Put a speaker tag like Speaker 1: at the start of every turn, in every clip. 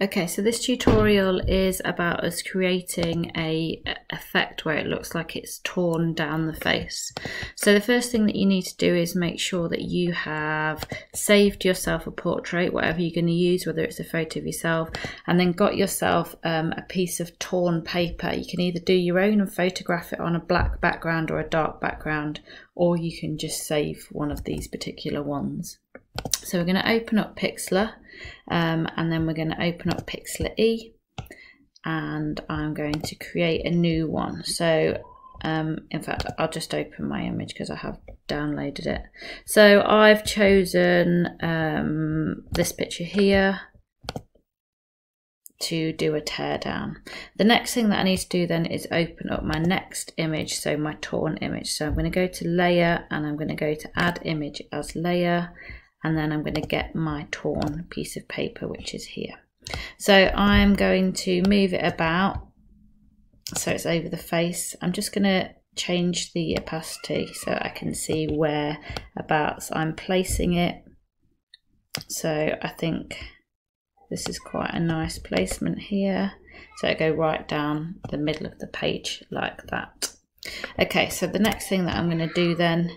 Speaker 1: Okay, so this tutorial is about us creating a effect where it looks like it's torn down the face. So the first thing that you need to do is make sure that you have saved yourself a portrait, whatever you're going to use, whether it's a photo of yourself, and then got yourself um, a piece of torn paper. You can either do your own and photograph it on a black background or a dark background, or you can just save one of these particular ones. So we're going to open up Pixlr um, and then we're going to open up Pixlr E and I'm going to create a new one. So um, in fact, I'll just open my image because I have downloaded it. So I've chosen um, this picture here to do a teardown. The next thing that I need to do then is open up my next image, so my torn image. So I'm going to go to layer and I'm going to go to add image as layer and then I'm going to get my torn piece of paper which is here. So I'm going to move it about so it's over the face. I'm just going to change the opacity so I can see where abouts I'm placing it. So I think this is quite a nice placement here. So I go right down the middle of the page like that. Okay, so the next thing that I'm going to do then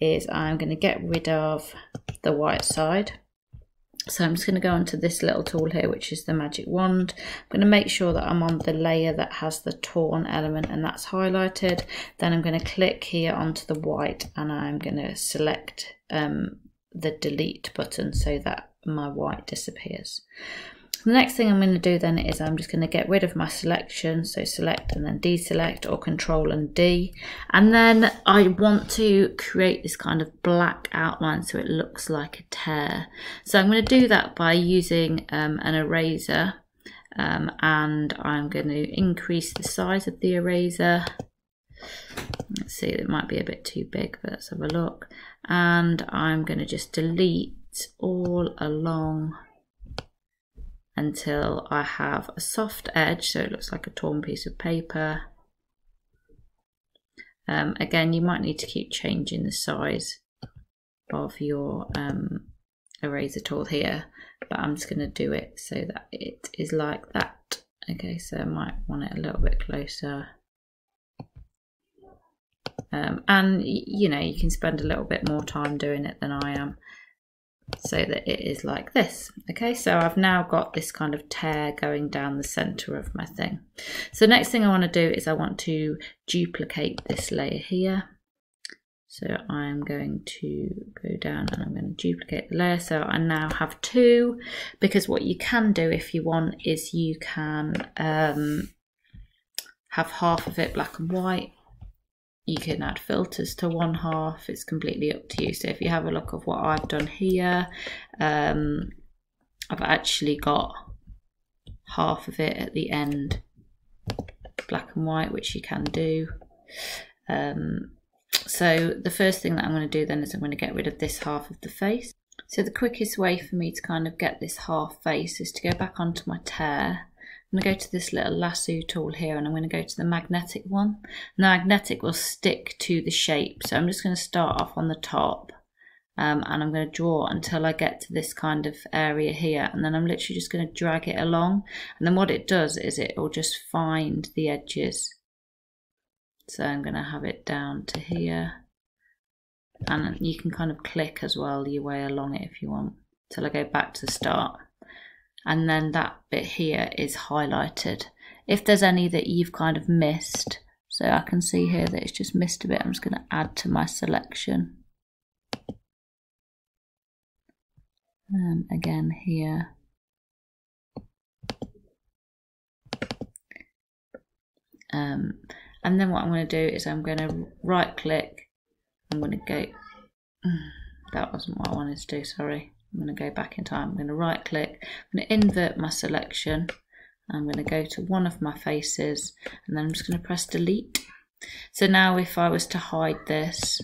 Speaker 1: is I'm going to get rid of the white side. So I'm just going to go onto this little tool here, which is the magic wand. I'm going to make sure that I'm on the layer that has the torn element and that's highlighted. Then I'm going to click here onto the white and I'm going to select um, the delete button so that my white disappears. The next thing I'm going to do then is I'm just going to get rid of my selection. So select and then deselect or control and D. And then I want to create this kind of black outline so it looks like a tear. So I'm going to do that by using um, an eraser um, and I'm going to increase the size of the eraser. Let's see, it might be a bit too big, but let's have a look. And I'm going to just delete all along until I have a soft edge so it looks like a torn piece of paper. Um, again, you might need to keep changing the size of your um, eraser tool here, but I'm just going to do it so that it is like that. Okay, so I might want it a little bit closer. Um, and you know, you can spend a little bit more time doing it than I am so that it is like this. Okay, so I've now got this kind of tear going down the center of my thing. So next thing I want to do is I want to duplicate this layer here. So I'm going to go down and I'm going to duplicate the layer. So I now have two because what you can do if you want is you can um, have half of it black and white you can add filters to one half. It's completely up to you. So if you have a look of what I've done here um, I've actually got half of it at the end black and white which you can do. Um, so the first thing that I'm going to do then is I'm going to get rid of this half of the face. So the quickest way for me to kind of get this half face is to go back onto my tear I'm going to go to this little lasso tool here and I'm going to go to the magnetic one. the magnetic will stick to the shape. So I'm just going to start off on the top um, and I'm going to draw until I get to this kind of area here. And then I'm literally just going to drag it along. And then what it does is it will just find the edges. So I'm going to have it down to here. And you can kind of click as well your way along it if you want. Till I go back to the start and then that bit here is highlighted. If there's any that you've kind of missed, so I can see here that it's just missed a bit, I'm just going to add to my selection. And again here. Um, and then what I'm going to do is I'm going to right click, I'm going to go, that wasn't what I wanted to do, sorry. I'm going to go back in time. I'm going to right click. I'm going to invert my selection. I'm going to go to one of my faces and then I'm just going to press delete. So now if I was to hide this,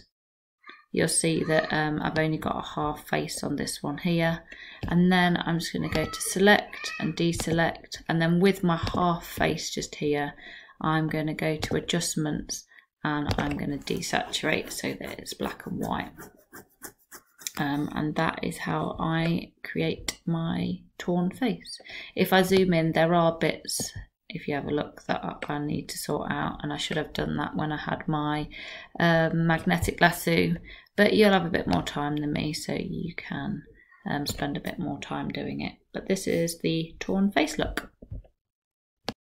Speaker 1: you'll see that um, I've only got a half face on this one here. And then I'm just going to go to select and deselect. And then with my half face just here, I'm going to go to adjustments and I'm going to desaturate so that it's black and white um, and that is how I create my torn face. If I zoom in, there are bits, if you have a look, that I need to sort out, and I should have done that when I had my um, magnetic lasso, but you'll have a bit more time than me, so you can um, spend a bit more time doing it. But this is the torn face look.